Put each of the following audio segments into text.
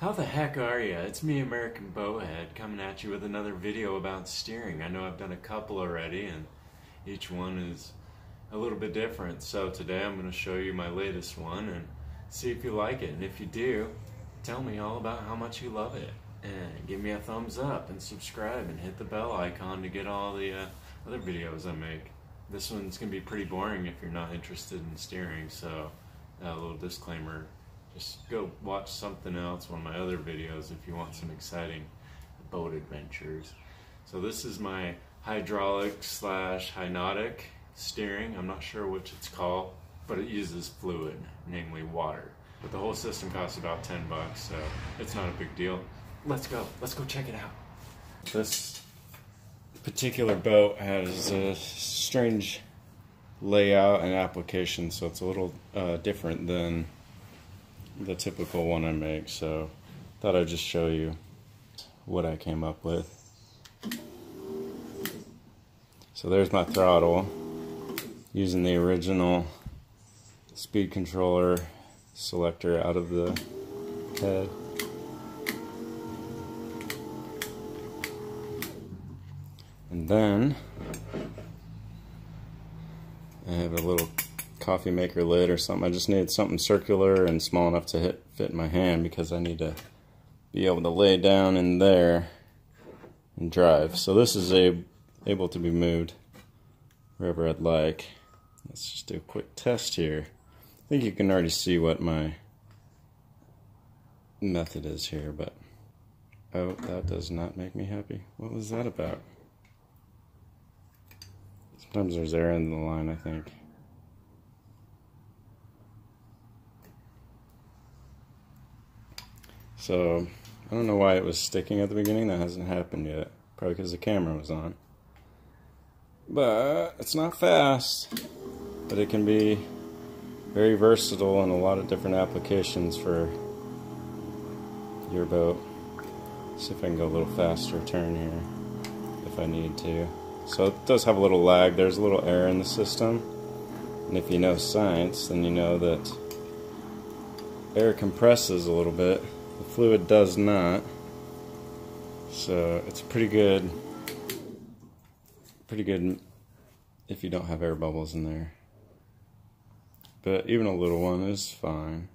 How the heck are you? It's me, American Boathead, coming at you with another video about steering. I know I've done a couple already, and each one is a little bit different. So today I'm going to show you my latest one and see if you like it. And if you do, tell me all about how much you love it. And give me a thumbs up and subscribe and hit the bell icon to get all the uh, other videos I make. This one's going to be pretty boring if you're not interested in steering, so a little disclaimer just go watch something else, one of my other videos, if you want some exciting boat adventures. So this is my hydraulic slash hynautic steering. I'm not sure which it's called, but it uses fluid, namely water. But the whole system costs about 10 bucks, so it's not a big deal. Let's go. Let's go check it out. This particular boat has a strange layout and application, so it's a little uh, different than the typical one I make, so thought I'd just show you what I came up with. So there's my throttle using the original speed controller selector out of the head. And then I have a little coffee maker lid or something. I just need something circular and small enough to hit, fit my hand because I need to be able to lay down in there and drive. So this is a, able to be moved wherever I'd like. Let's just do a quick test here. I think you can already see what my method is here, but oh, that does not make me happy. What was that about? Sometimes there's air in the line, I think. So I don't know why it was sticking at the beginning. That hasn't happened yet. Probably because the camera was on. But it's not fast. But it can be very versatile in a lot of different applications for your boat. See if I can go a little faster turn here if I need to. So it does have a little lag. There's a little air in the system. And if you know science, then you know that air compresses a little bit the fluid does not. So it's pretty good. Pretty good if you don't have air bubbles in there. But even a little one is fine.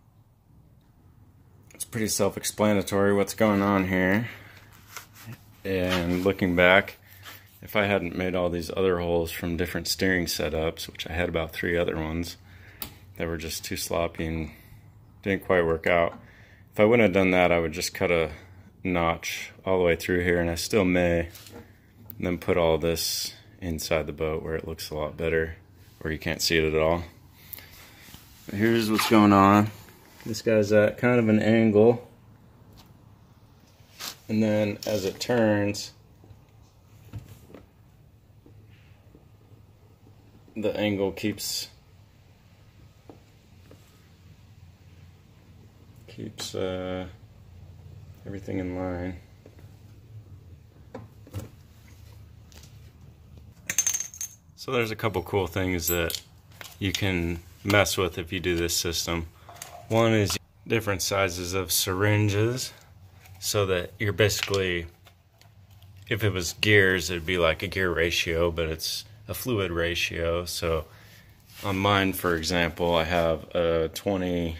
It's pretty self-explanatory what's going on here. And looking back, if I hadn't made all these other holes from different steering setups, which I had about three other ones, that were just too sloppy and didn't quite work out, if I wouldn't have done that, I would just cut a notch all the way through here, and I still may. And then put all this inside the boat where it looks a lot better, or you can't see it at all. But here's what's going on. This guy's at kind of an angle. And then as it turns, the angle keeps keeps uh, everything in line. So there's a couple cool things that you can mess with if you do this system. One is different sizes of syringes so that you're basically, if it was gears, it'd be like a gear ratio, but it's a fluid ratio. So on mine, for example, I have a 20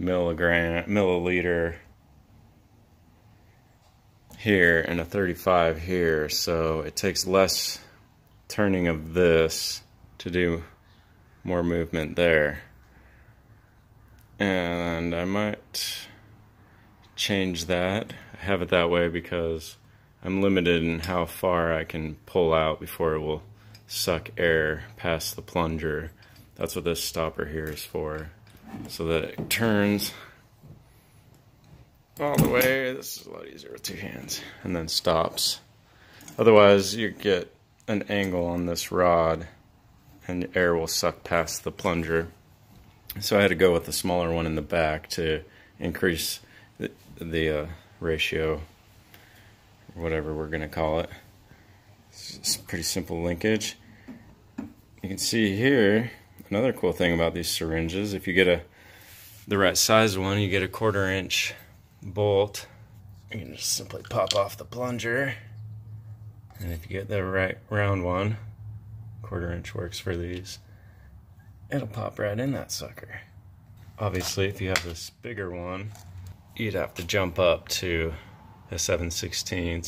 milligram milliliter here and a 35 here. So it takes less turning of this to do more movement there. And I might change that I have it that way because I'm limited in how far I can pull out before it will suck air past the plunger. That's what this stopper here is for so that it turns all the way. This is a lot easier with two hands. And then stops. Otherwise, you get an angle on this rod and air will suck past the plunger. So I had to go with the smaller one in the back to increase the, the uh, ratio, whatever we're going to call it. It's pretty simple linkage. You can see here Another cool thing about these syringes, if you get a the right size one, you get a quarter inch bolt, you can just simply pop off the plunger. And if you get the right round one, quarter inch works for these, it'll pop right in that sucker. Obviously, if you have this bigger one, you'd have to jump up to a 7 16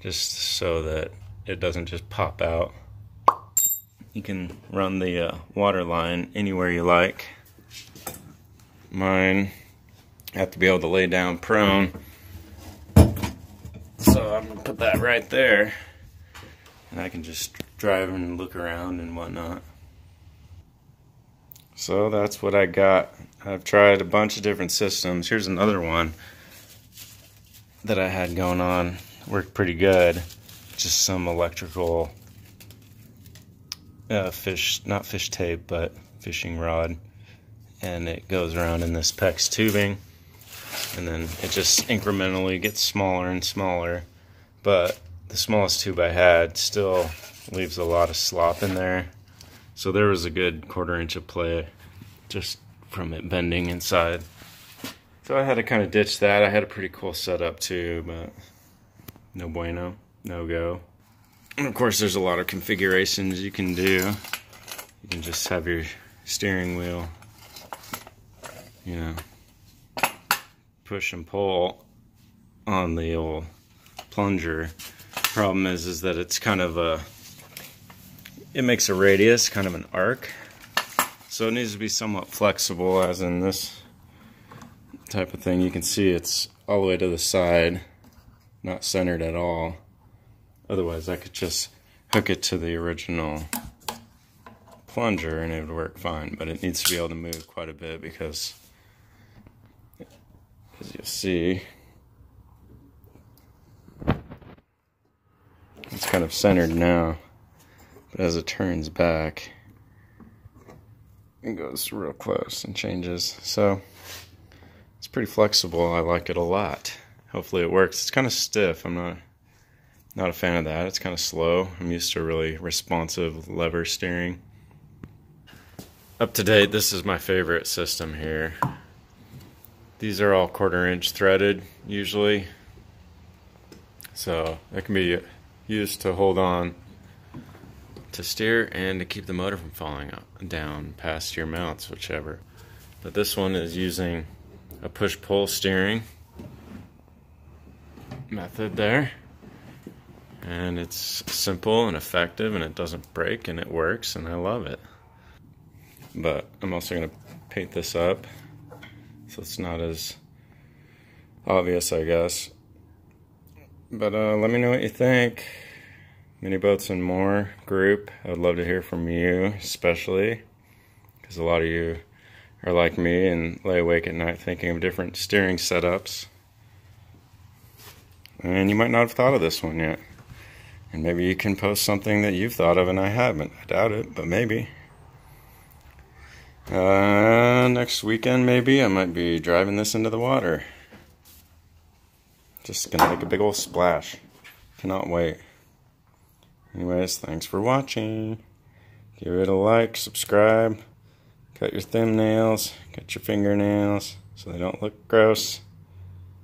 just so that it doesn't just pop out. You can run the uh, water line anywhere you like. Mine, I have to be able to lay down prone. So I'm gonna put that right there. And I can just drive and look around and whatnot. So that's what I got. I've tried a bunch of different systems. Here's another one that I had going on. Worked pretty good. Just some electrical uh, fish, not fish tape, but fishing rod. And it goes around in this PEX tubing. And then it just incrementally gets smaller and smaller. But the smallest tube I had still leaves a lot of slop in there. So there was a good quarter inch of play just from it bending inside. So I had to kind of ditch that. I had a pretty cool setup too, but no bueno, no go. And of course, there's a lot of configurations you can do. You can just have your steering wheel, you know, push and pull on the old plunger. Problem is, is that it's kind of a, it makes a radius, kind of an arc. So it needs to be somewhat flexible, as in this type of thing. You can see it's all the way to the side, not centered at all. Otherwise, I could just hook it to the original plunger and it would work fine. But it needs to be able to move quite a bit because, as you'll see, it's kind of centered now. But as it turns back, it goes real close and changes. So it's pretty flexible. I like it a lot. Hopefully it works. It's kind of stiff. I'm not not a fan of that. It's kind of slow. I'm used to really responsive lever steering. Up to date, this is my favorite system here. These are all quarter inch threaded usually. So it can be used to hold on to steer and to keep the motor from falling down past your mounts, whichever. But this one is using a push-pull steering method there. And it's simple and effective and it doesn't break and it works and I love it. But I'm also going to paint this up so it's not as obvious, I guess. But uh, let me know what you think. Mini Boats and More group. I would love to hear from you, especially because a lot of you are like me and lay awake at night thinking of different steering setups. And you might not have thought of this one yet. And maybe you can post something that you've thought of and I haven't. I doubt it, but maybe. Uh, next weekend, maybe, I might be driving this into the water. Just gonna make a big old splash. Cannot wait. Anyways, thanks for watching. Give it a like, subscribe, cut your thumbnails, cut your fingernails so they don't look gross.